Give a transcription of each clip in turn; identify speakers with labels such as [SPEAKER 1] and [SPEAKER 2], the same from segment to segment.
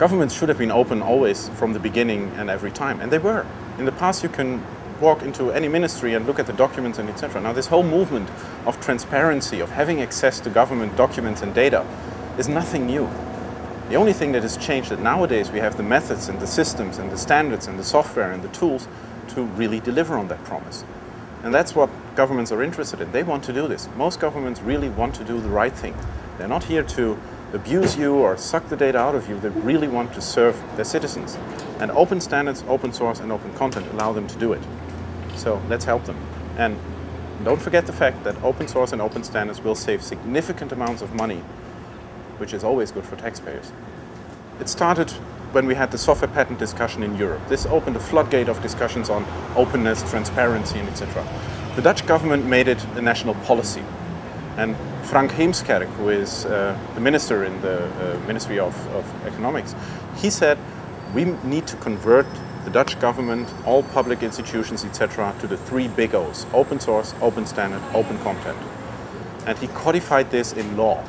[SPEAKER 1] Governments should have been open always from the beginning and every time, and they were. In the past, you can walk into any ministry and look at the documents and etc. Now, this whole movement of transparency, of having access to government documents and data, is nothing new. The only thing that has changed that nowadays we have the methods and the systems and the standards and the software and the tools to really deliver on that promise. And that's what governments are interested in. They want to do this. Most governments really want to do the right thing. They're not here to abuse you or suck the data out of you. They really want to serve their citizens. And open standards, open source, and open content allow them to do it. So let's help them. And don't forget the fact that open source and open standards will save significant amounts of money which is always good for taxpayers. It started when we had the software patent discussion in Europe. This opened a floodgate of discussions on openness, transparency, and etc. The Dutch government made it a national policy. And Frank Heemskerk, who is uh, the minister in the uh, Ministry of, of Economics, he said we need to convert the Dutch government, all public institutions, etc., to the three big O's open source, open standard, open content. And he codified this in law.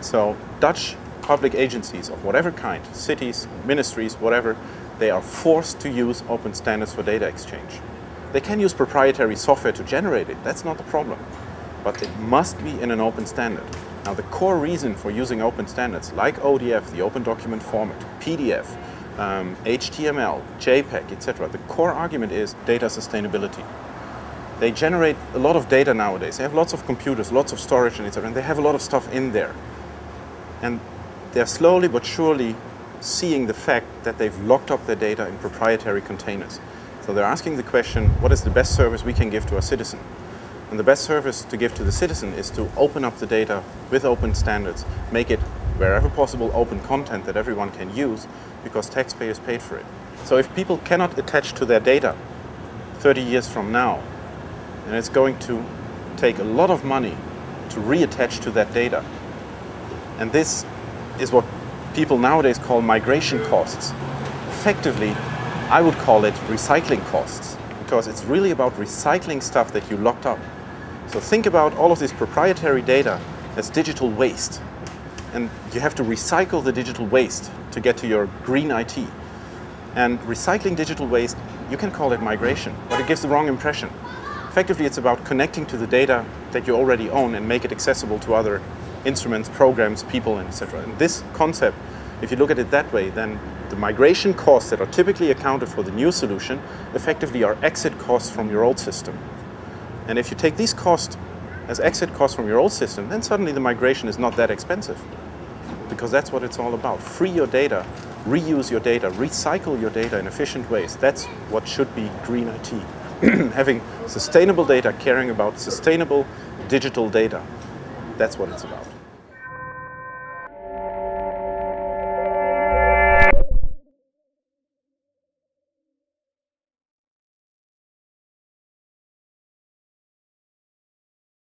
[SPEAKER 1] So Dutch public agencies of whatever kind, cities, ministries, whatever, they are forced to use open standards for data exchange. They can use proprietary software to generate it, that's not the problem. But it must be in an open standard. Now the core reason for using open standards, like ODF, the Open Document Format, PDF, um, HTML, JPEG, etc., the core argument is data sustainability. They generate a lot of data nowadays. They have lots of computers, lots of storage, and etc., and they have a lot of stuff in there. And they're slowly but surely seeing the fact that they've locked up their data in proprietary containers. So they're asking the question, what is the best service we can give to our citizen? And the best service to give to the citizen is to open up the data with open standards, make it wherever possible open content that everyone can use because taxpayers paid for it. So if people cannot attach to their data 30 years from now, then it's going to take a lot of money to reattach to that data and this is what people nowadays call migration costs. Effectively, I would call it recycling costs because it's really about recycling stuff that you locked up. So think about all of this proprietary data as digital waste. And you have to recycle the digital waste to get to your green IT. And recycling digital waste, you can call it migration, but it gives the wrong impression. Effectively, it's about connecting to the data that you already own and make it accessible to other instruments, programs, people, etc. And this concept, if you look at it that way, then the migration costs that are typically accounted for the new solution effectively are exit costs from your old system. And if you take these costs as exit costs from your old system, then suddenly the migration is not that expensive. Because that's what it's all about. Free your data, reuse your data, recycle your data in efficient ways. That's what should be green IT. Having sustainable data, caring about sustainable digital data. That's what it's about.